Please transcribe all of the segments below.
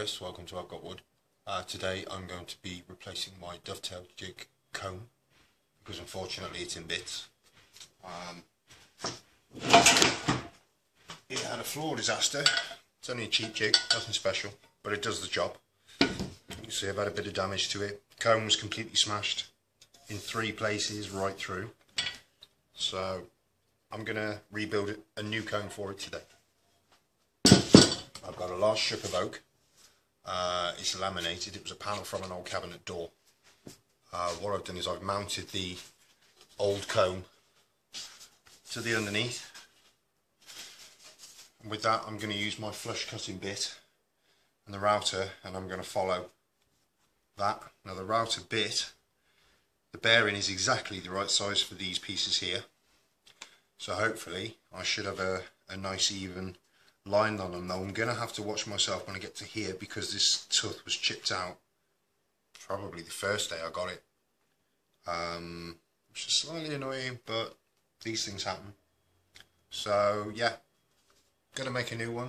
Chris, welcome to I've Got Wood. Uh, today I'm going to be replacing my dovetail jig comb because unfortunately it's in bits. Um, it had a floor disaster. It's only a cheap jig, nothing special, but it does the job. You see I've had a bit of damage to it. Comb was completely smashed in three places right through. So I'm going to rebuild a new comb for it today. I've got a large strip of oak. Uh, it's laminated. It was a panel from an old cabinet door. Uh, what I've done is I've mounted the old comb to the underneath. And with that I'm going to use my flush cutting bit and the router and I'm going to follow that. Now the router bit, the bearing is exactly the right size for these pieces here. So hopefully I should have a, a nice even line on them though. I'm going to have to watch myself when I get to here because this tooth was chipped out probably the first day I got it. Um, which is slightly annoying but these things happen. So yeah, going to make a new one.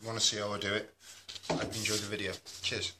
you want to see how I do it, I hope you enjoyed the video. Cheers.